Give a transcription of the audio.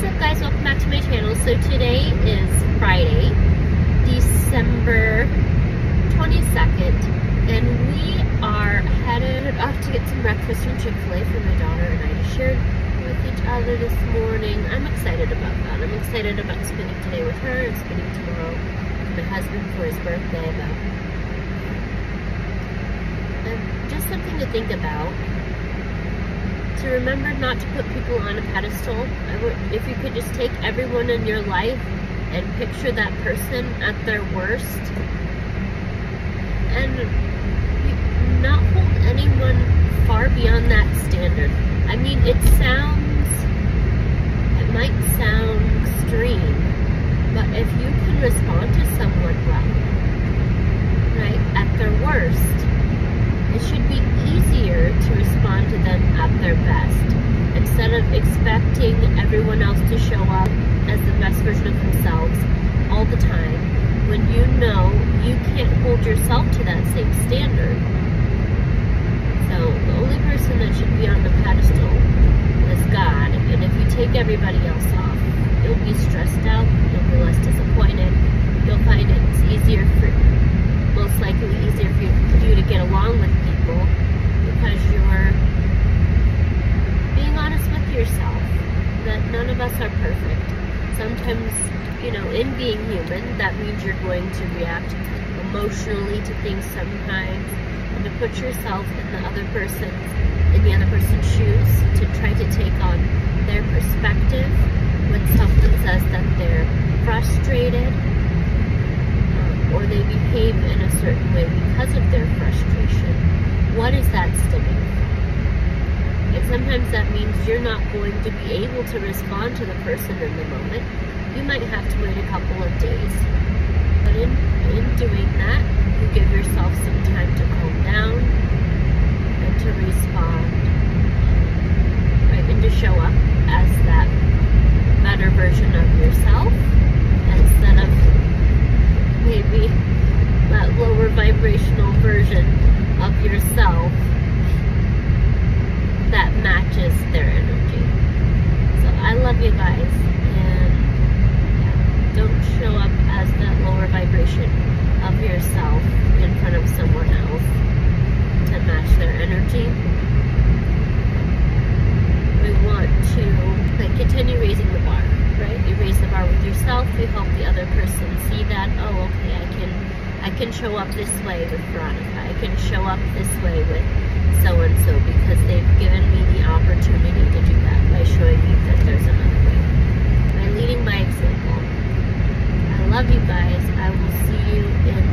What's up guys, welcome back to my channel. So today is Friday, December 22nd, and we are headed off to get some breakfast from Chick-fil-A for my daughter and I shared with each other this morning. I'm excited about that. I'm excited about spending today with her and spending tomorrow with my husband for his birthday. But um, just something to think about to remember not to put people on a pedestal. If you could just take everyone in your life and picture that person at their worst and not hold anyone far beyond that standard. I mean, it sounds, it might sound extreme, but if you can respond to someone well, right, at their worst, it should be easier to respond to them at their best instead of expecting everyone else to show up as the best version of themselves all the time when you know you can't hold yourself to that same standard. So the only person that should be on the pedestal is God. And if you take everybody else off, you'll be stressed out, you'll be less disappointed, you'll find it's easier for most likely easier for you to get along with people because you're being honest with yourself that none of us are perfect. Sometimes, you know, in being human, that means you're going to react emotionally to things sometimes and to put yourself in the other person's in the other person's shoes to try to take on their perspective when someone says that they're frustrated um, or they behave in a certain way because of their frustration, what is that stemming from? Sometimes that means you're not going to be able to respond to the person in the moment. You might have to wait a couple of days. But in, in doing that, you give yourself some time to calm down and to respond, right? And to show up as that better version of yourself instead of maybe that lower vibrational version of yourself that matches their energy. So I love you guys and yeah, don't show up as that lower vibration of yourself in front of someone else to match their energy. We want to like continue raising the bar right? You raise the bar with yourself. You help the other person see that, oh, okay, I can, I can show up this way with Veronica. I can show up this way with so-and-so because they've given me the opportunity to do that by showing me that there's another way. By leading by example. I love you guys. I will see you in